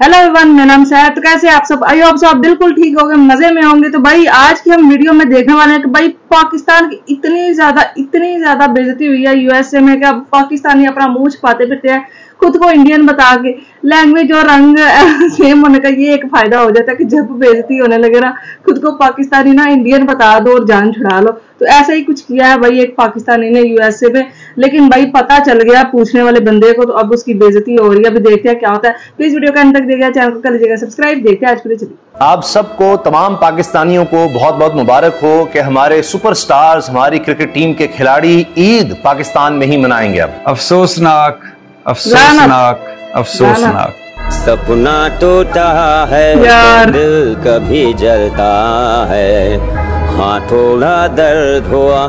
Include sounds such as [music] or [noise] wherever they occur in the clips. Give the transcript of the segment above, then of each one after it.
Hello everyone मेरा नाम है तो कैसे आप सब? आई होप आप बिल्कुल ठीक हो गए मज़े में होंगे। तो भाई, आज की हम वीडियो में देखने वाले हैं कि भाई, पाकिस्तान की इतनी ज़्यादा इतनी ज़्यादा बेजती हुई है यूएसए में कि अब पाकिस्तानी अपना मुँह छुपाते फिरते हैं, खुद को इंडियन बता के। लैंग्वेज और रंग [laughs] सेम होने का ये एक फ़ायदा हो जाता है कि जब बेजती होने लगे ना, खुद को पाकिस्तानी ना इंडियन बता दो और जान छुड़ा लो। तो ऐसा ही कुछ किया है भाई एक पाकिस्तानी ने यूएसए में लेकिन भाई पता चल गया पूछने वाले बंदे को तो अब उसकी बेजती हो रही है। अभी देखते हैं क्या होता है। प्लीज़ वीडियो का अंत तक देखिए चैनल को कर लीजिएगा सब्सक्राइब। देखते हैं आज पूरे चलिए। आप सबको तमाम पाकिस्तानियों को बहुत बहुत मुबारक हो कि हमारे सुपरस्टार्स हमारी क्रिकेट टीम के खिलाड़ी ईद पाकिस्तान में ही मनाएँगे अब। अफसोसनाक अफसोसनाक अफसोसनाक। सपना टूटा है यार। तो दिल कभी जलता है। हाँ थोड़ा दर्द हुआ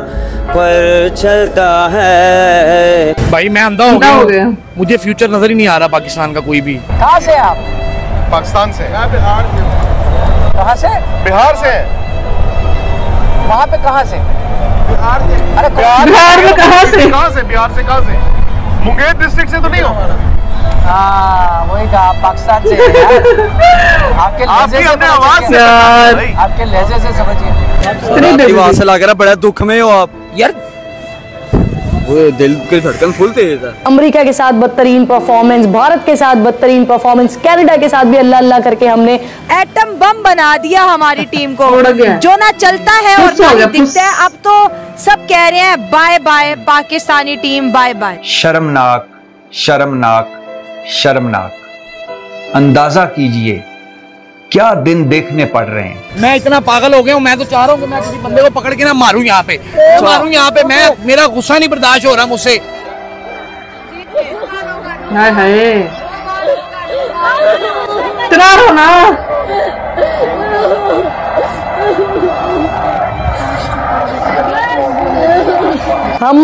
पर चलता है। भाई मैं अंधा हो गया हो गया। मुझे फ्यूचर नज़र ही नहीं आ रहा पाकिस्तान का कोई भी। कहाँ से आप? पाकिस्तान से। बिहार से कहाँ से? बिहार से। वहाँ पे कहाँ से? बिहार से। अरे बिहार में कहाँ से? कहाँ से? बिहार से कहाँ से? मुंगेर डिस्ट्रिक्ट से तो नहीं हो? हाँ वही कहा पाकिस्तान से [laughs] आपके आपकी हमने आवाज़ से। यार। आपके लहजे से समझिए। बेइज्जती लग रहा बड़ा दुख में हो आप। यार वो दिल की धड़कन फुल तेज अमेरिका के साथ बदतरीन परफॉर्मेंस भारत के साथ बदतरीन परफॉर्मेंस कनाडा के साथ भी अल्लाह अल्लाह करके हमने एटम बम बना दिया हमारी टीम को। जो ना चलता है और ना दिखता है। अब तो सब कह रहे हैं bye bye Pakistani team bye bye शर्मनाक शर्मनाक। शर्मनाक। अंदाज़ा कीजिए क्या दिन देखने पड़ रहे हैं? मैं इतना पागल हो गया हूँ मैं तो चाह रहा हूँ कि मैं किसी बंदे को पकड़ के ना मारूं यहाँ पे। मारूं यहाँ पे मैं मेरा गुस्सा नहीं बर्दाश्त हो रहा मुझसे। इतना रोना हम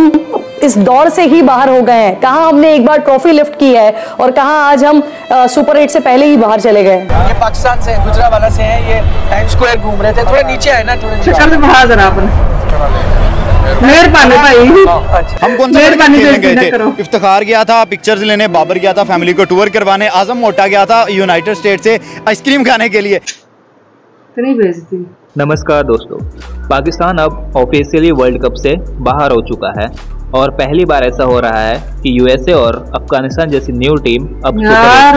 इस दौर से ही बाहर हो गए हैं। कहाँ हमने एक बार ट्रॉफी लिफ्ट की है और कहाँ आज हम सुपर एट से पहले ही बाहर चले गए ये पाकिस्तान से गुजरा वाला से हैं ये टाइम स्क्वायर घूम रहे थे। थोड़े नीचे आए ना थोड़े शक्ल जरा आपने मेहरबानी। भाई हम कौन सा खेलने गए थे? इफ्तिखार गया था पिक्चर्स लेने बाबर गया था फैमिली को टूर करवाने आज़म मोटा गया था यूनाइटेड स्टेट से आइसक्रीम खाने के लिए। नमस्कार दोस्तों पाकिस्तान अब ऑफिशियली वर्ल्ड कप से बाहर हो चुका है। और पहली बार ऐसा हो रहा है कि यूएसए और अफ़गानिस्तान जैसी न्यू टीम अब में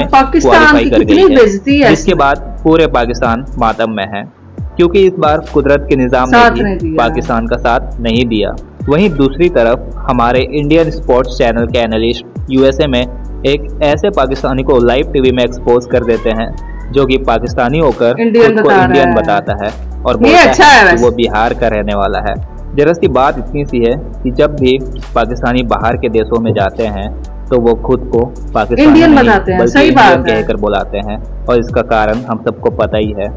क्वालिफाई कर गई है। जिसके बाद पूरे पाकिस्तान मातम में है क्योंकि इस बार कुदरत के निज़ाम ने भी पाकिस्तान का साथ नहीं दिया। वहीं दूसरी तरफ़ हमारे इंडियन स्पोर्ट्स चैनल के एनालिस्ट यूएसए में एक ऐसे पाकिस्तानी को लाइव टीवी में एक्सपोज कर देते हैं जो कि पाकिस्तानी होकर इंडियन खुद को इंडियन बताता है और बोलता अच्छा है है वो बिहार का रहने वाला है। जरा सी बात इतनी सी है कि जब भी पाकिस्तानी बाहर के देशों में जाते हैं तो वो खुद को पाकिस्तानी इंडियन नहीं, हैं, सही बात कहकर बुलाते हैं। और इसका कारण हम सबको पता ही है।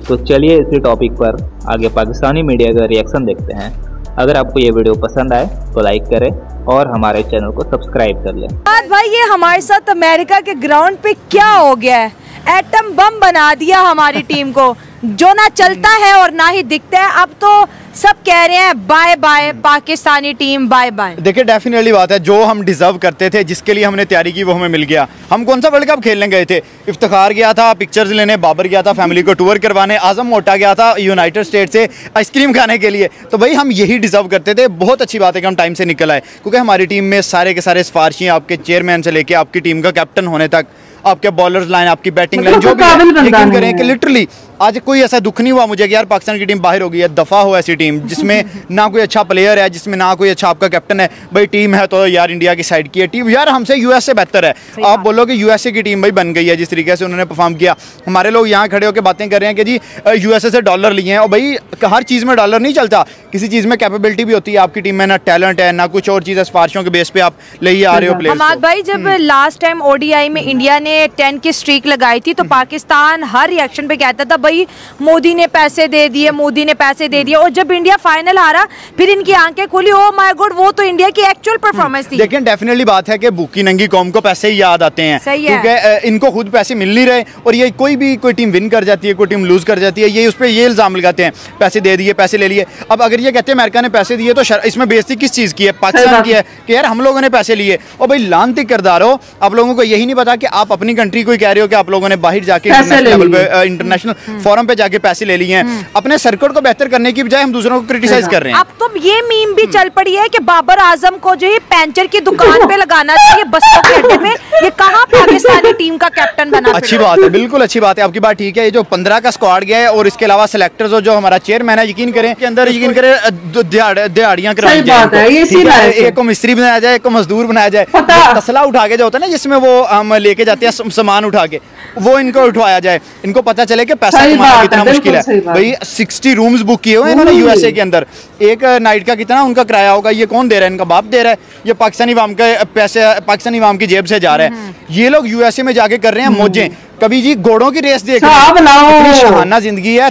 तो चलिए इसी टॉपिक पर आगे पाकिस्तानी मीडिया का रिएक्शन देखते हैं। अगर आपको ये वीडियो पसंद आए तो लाइक करें और हमारे चैनल को सब्सक्राइब कर लें। आज भाई ये हमारे साथ अमेरिका के ग्राउंड पे क्या हो गया है? एटम बम बना दिया हमारी टीम को। जो ना चलता है और ना ही दिखता है। अब तो सब कह रहे हैं bye bye Pakistani team bye bye. देखिए डेफिनेटली बात है जो हम डिजर्व करते थे जिसके लिए हमने तैयारी की वो हमें मिल गया। हम कौन सा वर्ल्ड कप खेलने गए थे? इफ्तार गया था पिक्चर्स लेने बाबर गया था फैमिली को टूर करवाने आज़म मोटा गया था यूनाइटेड स्टेट से आइसक्रीम खाने के लिए। तो भाई हम यही डिजर्व करते थे। बहुत अच्छी बात है कि हम टाइम से निकल आए क्योंकि हमारी टीम में सारे के सारे सिफारशी आपके चेयरमैन से लेके आपकी टीम का कैप्टन होने तक आपके बॉलर्स लाइन आपकी बैटिंग लाइन जो भी यकीन करें कि लिटरली आज कोई ऐसा दुख नहीं हुआ मुझे कि यार पाकिस्तान की टीम बाहर हो गई है दफ़ा हो ऐसी टीम जिसमें [laughs] ना कोई अच्छा प्लेयर है जिसमें ना कोई अच्छा आपका कैप्टन है। भाई टीम है तो यार इंडिया की साइड की है। टीम यार हमसे यूएस से बेहतर है। आप बोलो कि यूएसए की टीम भाई बन गई है जिस तरीके से उन्होंने परफॉर्म किया। हमारे लोग यहाँ खड़े होकर बातें कर रहे हैं कि जी यूएसए से डॉलर लिए हैं। और भाई हर चीज़ में डॉलर नहीं चलता। किसी चीज़ में कैपेबिलिटी भी होती है आपकी टीम में ना टैलेंट है ना कुछ और चीज़ है सिफारशियों के बेस पे आप ले ही आ रहे हो हमाद प्लेयर्स भाई जब लास्ट टाइम ओडीआई में इंडिया ने टेन की स्ट्रीक लगाई थी तो पाकिस्तान हर रिएक्शन पे कहता था भाई मोदी ने पैसे दे दिए मोदी ने पैसे दे दिए। और जब इंडिया फाइनल हारा फिर इनकी आँखें खुली ओ माय गॉड वो तो इंडिया की एक्चुअल परफॉर्मेंस थी। लेकिन डेफिनेटली बात है कि भूखी नंगी कौम को पैसे ही याद आते हैं। सही है। क्योंकि इनको खुद पैसे मिल नहीं रहे और ये कोई भी कोई टीम विन कर जाती है कोई टीम लूज कर जाती है ये उस पर ये इल्ज़ाम लगाते हैं। पैसे दे दिए पैसे ले लिए। अब अगर ये कहते हैं अमेरिका ने पैसे दिए तो इसमें बेइज्जती किस चीज़ की है? पाकिस्तान की है कि यार हम लोगों ने पैसे लिए। और भाई लानती किरदार हो आप लोगों को यही नहीं पता कि आप अपनी कंट्री को ही कह रहे हो कि आप लोगों ने बाहर जाके इंटरनेशनल फोरम पे जाके पैसे ले लिए हैं। अपने सर्किट को बेहतर करने की बजाय हम दूसरों को क्रिटिसाइज कर रहे हैं। अब तो ये मीम भी चल पड़ी है कि बाबर आज़म को जो है पैंचर की दुकान पे लगाना चाहिए बसों के अड्डे में ये कहाँ पाकिस्तानी टीम का कैप्टन बना अच्छी बात है बिल्कुल अच्छी बात है। आपकी बात ठीक है ये जो पंद्रह का स्क्वाड गया है और इसके अलावा सेलेक्टर्स और जो हमारा चेयरमैन है यकीन करें के अंदर यकीन करें अ, दो कराई जाए। एक को मिस्त्री बनाया जाए एक को मजदूर बनाया जाए। तसला उठा के जो होता है ना जिसमें वो हम लेके जाते हैं सामान उठा के वो इनको उठवाया जाए। इनको पता चले कि पैसा कमाना कितना मुश्किल है। भाई सिक्सटी रूम्स बुक किए हुए हैं इन्होंने हम्म। यूएसए के अंदर। एक नाइट का कितना उनका किराया होगा? ये कौन दे रहा है? इनका बाप दे रहा है। ये पाकिस्तानी वाम के पैसे पाकिस्तानी वाम की जेब से जा रहा है। ये लोग यूएसए में जाके कर रहे हैं मौजें। कभी जी घोड़ों की रेस देख रहे हैं। शहाना ज़िंदगी है।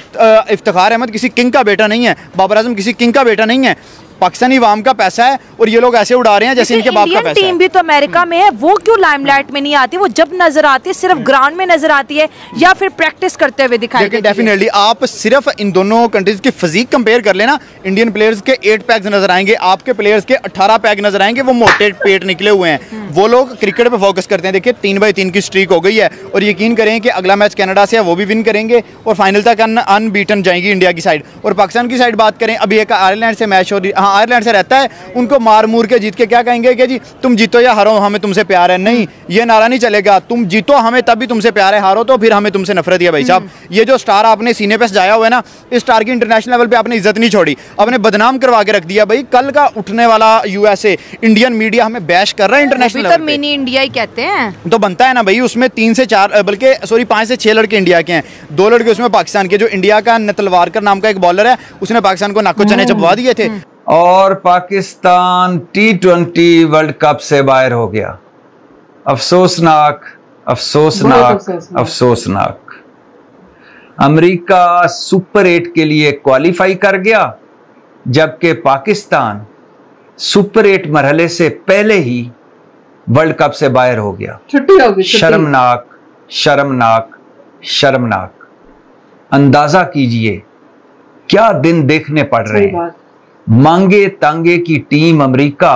इफ्तार अहमद किसी किंग का बेटा नहीं है। बाबर आज़म किसी किंग का बेटा नहीं है। पाकिस्तानी वाम का पैसा है और ये लोग ऐसे उड़ा रहे हैं जैसे इनके बाप का पैसा है। टीम भी तो अमेरिका में है वो क्यों लाइमलाइट में नहीं आती? वो जब नज़र आती है सिर्फ़ ग्राउंड में नज़र आती है या फिर प्रैक्टिस करते हुए दिखाई डेफिनेटली आप सिर्फ़ इन दोनों कंट्रीज़ की फिजिक कंपेयर कर लेना। इंडियन प्लेयर्स के एट पैक्स नज़र आएँगे आपके प्लेयर्स के 18 पैक नज़र आएँगे वो मोटे पेट निकले हुए हैं। वो लोग क्रिकेट पे फोकस करते हैं। देखिए तीन बाई तीन की स्ट्रीक हो गई है और यकीन करें कि अगला मैच कनाडा से है वो भी विन करेंगे और फाइनल तक अनबीटन जाएँगी इंडिया की साइड और पाकिस्तान की साइड बात करें अभी एक आयरलैंड से मैच हो रही हाँ आयरलैंड से रहता है उनको मार मूर के जीत के क्या कहेंगे कि जी तुम जीतो या हारो हमें तुमसे प्यार है। नहीं ये नारा नहीं चलेगा। तुम जीतो हमें तभी तुमसे प्यार है हारो तो फिर हमें तुमसे नफरत है भाई साहब। ये जो स्टार आपने सीने पे सजाया हुआ है ना इस स्टार की इंटरनेशनल लेवल पे आपने इज़्ज़त नहीं छोड़ी। आपने बदनाम करवा के रख दिया भाई। कल का उठने वाला यूएसए इंडियन मीडिया हमें बैश कर रहा है इंटरनेशनल मिनी इंडिया ही कहते हैं। तो बनता है ना भाई उसमें तीन से चार बल्कि सॉरी पाँच से छह लड़के इंडिया के हैं। दो लड़के उसमें पाकिस्तान के जो इंडिया का नतलवारकर नाम का एक बॉलर है उसने पाकिस्तान को नाको चने चबवा दिए थे। और Pakistan T twenty world cup से बाहर हो गया। अफसोसनाक अफसोसनाक अफसोसनाक। अमेरिका सुपर एट के लिए क्वालिफाई कर गया जबकि पाकिस्तान सुपर एट मरहले से पहले ही वर्ल्ड कप से बाहर हो गया। छुट्टी होगी छुट्टी। शर्मनाक शर्मनाक शर्मनाक। अंदाज़ा कीजिए क्या दिन देखने पड़ रहे हैं? मांगे तांगे की टीम अमेरिका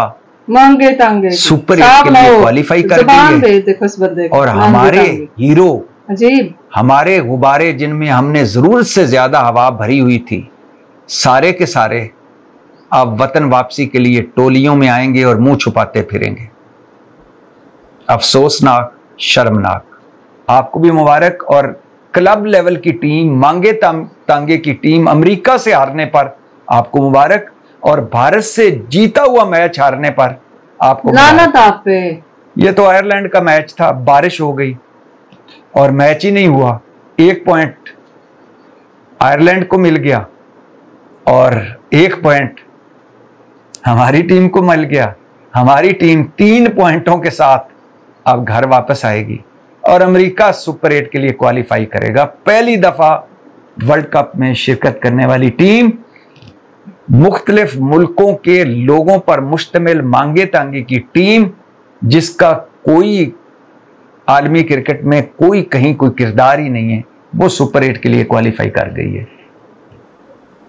मांगे तांगे सुपर एट के लिए क्वालिफाई कर गई है और हमारे हीरो अजीब। हमारे गुब्बारे जिनमें हमने ज़रूरत से ज़्यादा हवा भरी हुई थी सारे के सारे अब वतन वापसी के लिए टोलियों में आएँगे और मुँह छुपाते फिरेंगे। अफसोसनाक शर्मनाक। आपको भी मुबारक। और क्लब लेवल की टीम मांगे तांगे की टीम अमेरिका से हारने पर आपको मुबारक। और भारत से जीता हुआ मैच हारने पर आपको मुबारक। लानत आप पे। ये तो आयरलैंड का मैच था बारिश हो गई और मैच ही नहीं हुआ। एक पॉइंट आयरलैंड को मिल गया और एक पॉइंट हमारी टीम को मिल गया। हमारी टीम तीन पॉइंटों के साथ अब घर वापस आएगी और अमेरिका सुपर एट के लिए क्वालिफाई करेगा। पहली दफ़ा वर्ल्ड कप में शिरकत करने वाली टीम मुख्तलिफ़ मुल्कों के लोगों पर मुश्तमिल मांगे तांगे की टीम जिसका कोई आलमी क्रिकेट में कोई कहीं कोई किरदार ही नहीं है वो सुपर एट के लिए क्वालिफाई कर गई है।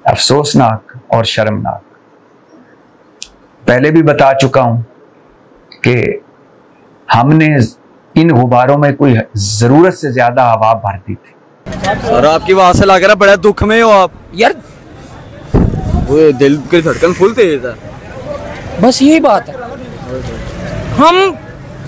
अफसोसनाक और शर्मनाक। पहले भी बता चुका हूँ कि हमने इन गुब्बारों में कोई ज़रूरत से ज़्यादा हवा भर दी थी। सर आपकी वहाँ से लग रहा बड़ा दुख में हो आप। यार वो दिल की धड़कन फुल तेज है। बस यही बात है। हम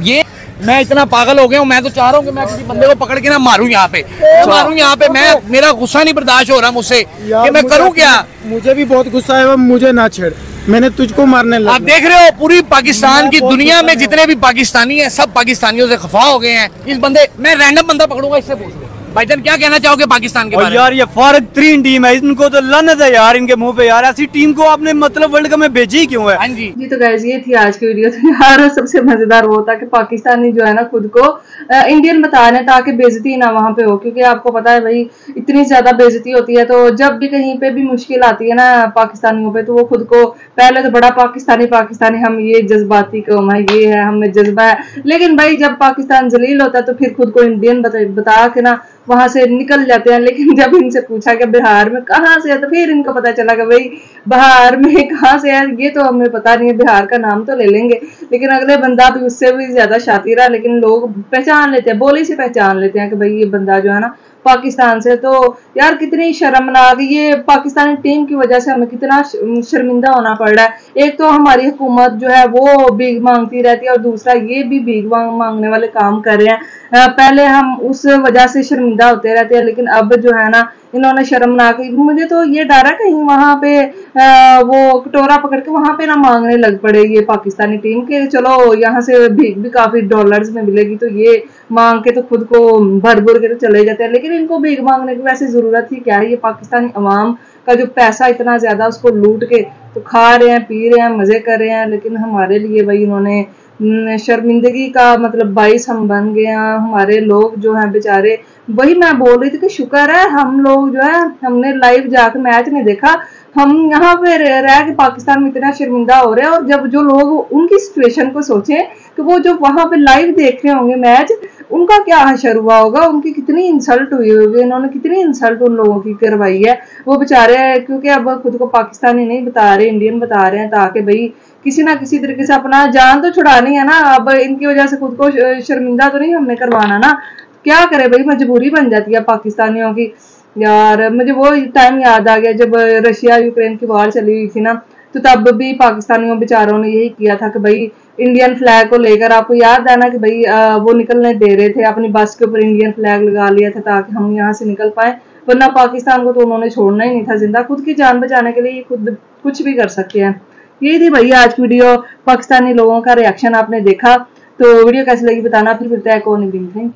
ये मैं इतना पागल हो गया हूँ मैं तो चाह रहा हूँ कि मैं किसी बंदे को पकड़ के ना मारूं यहाँ पे। मैं मारूं यहाँ पे मैं मेरा गुस्सा नहीं बर्दाश्त हो रहा मुझसे कि मैं करूँ क्या? मुझे भी बहुत गुस्सा है मुझे ना छेड़। मैंने तुझको मारने लगा आप देख रहे हो पूरी पाकिस्तान की दुनिया में जितने भी पाकिस्तानी हैं सब पाकिस्तानियों से खफा हो गए हैं। इस बंदे मैं रैंडम बंदा पकड़ूँगा इससे पूछ। लो भाईजान क्या कहना चाहोगे पाकिस्तान के और यार ये फॉरक तीन टीम है इनको तो लानत है यार इनके मुँह पे यार। ऐसी टीम को आपने मतलब वर्ल्ड कप में भेजी क्यों है? हाँ जी। जी तो गैस ये थी आज की वीडियो तो यार सबसे मज़ेदार वो था कि पाकिस्तानी जो है ना खुद को इंडियन बता रहे ताकि बेइज्जती ना वहाँ पे हो क्योंकि आपको पता है भाई इतनी ज़्यादा बेजती होती है तो जब भी कहीं पे भी मुश्किल आती है ना पाकिस्तानियों पे तो वो खुद को पहले तो बड़ा पाकिस्तानी पाकिस्तानी हम ये जज्बाती कौम है ये है हमें जज्बा है। लेकिन भाई जब पाकिस्तान जलील होता है तो फिर खुद को इंडियन बता, बता के ना वहाँ से निकल जाते हैं, लेकिन जब इनसे पूछा कि बिहार में कहाँ से है तो फिर इनको पता चला कि भाई, बिहार में [laughs] कहाँ से है, ये तो हमें पता नहीं है, बिहार का नाम तो ले लेंगे। लेकिन अगले बंदा भी उससे भी ज़्यादा शातिर है लेकिन लोग पहचान लेते हैं, बोली से पहचान लेते हैं कि भाई, ये बंदा जो है ना पाकिस्तान से। तो यार कितनी शर्मनाक, ये पाकिस्तानी टीम की वजह से हमें कितना शर्मिंदा होना पड़ रहा है। एक तो हमारी हुकूमत जो है वो भीग मांगती रहती है और दूसरा ये भी भीख मांग- मांगने वाले काम कर रहे हैं। पहले हम उस वजह से शर्मिंदा होते रहते हैं, लेकिन अब जो है ना इन्होंने शर्म ना शर्मनाक मुझे तो ये डर है कहीं वहाँ पे वो कटोरा पकड़ के वहाँ पे ना मांगने लग पड़े ये पाकिस्तानी टीम के। चलो यहाँ से भीख भी काफ़ी डॉलर्स में मिलेगी तो ये मांग के तो खुद को भर भर के तो चले जाते हैं। लेकिन इनको भीख मांगने की वैसे ज़रूरत ही क्या है? ये पाकिस्तानी अवाम का जो पैसा इतना ज़्यादा उसको लूट के तो खा रहे हैं पी रहे हैं मज़े कर रहे हैं। लेकिन हमारे लिए भाई इन्होंने न, शर्मिंदगी का मतलब बाइस हम बन गए हमारे लोग जो हैं बेचारे, वही मैं बोल रही थी कि शुक्र है हम लोग जो है, हमने लाइव जाकर मैच नहीं देखा। हम यहाँ पे रह रह के पाकिस्तान में इतना शर्मिंदा हो रहे हैं और जब जो लोग उनकी सिचुएशन को सोचें, कि वो जो वहाँ पे लाइव देख रहे होंगे मैच उनका क्या हशर हुआ होगा? उनकी कितनी इंसल्ट हुई होगी? इन्होंने कितनी इंसल्ट उन लोगों की करवाई है? वो बेचारे, क्योंकि अब खुद को पाकिस्तानी नहीं बता रहे इंडियन बता रहे हैं, ताकि भाई किसी ना किसी तरीके से अपना जान तो छुड़ानी है ना अब इनकी वजह से खुद को शर्मिंदा तो नहीं हमने करवाना ना। क्या करे भाई मजबूरी बन जाती है पाकिस्तानियों की। यार मुझे वो टाइम याद आ गया जब रशिया यूक्रेन की वॉर चली हुई थी ना तो तब भी पाकिस्तानियों बेचारों ने यही किया था कि भाई इंडियन फ्लैग को लेकर आपको याद है ना कि भाई अ, वो निकलने दे रहे थे अपनी बस के ऊपर इंडियन फ्लैग लगा लिया था ताकि हम यहाँ से निकल पाए। वरना पाकिस्तान को तो उन्होंने छोड़ना ही नहीं था ज़िंदा। खुद की जान बचाने के लिए खुद कुछ भी कर सकते हैं। यही थी भैया आज की वीडियो। पाकिस्तानी लोगों का रिएक्शन आपने देखा। तो वीडियो कैसी लगी बताना, फिर मिलता है कौन दिन थैंक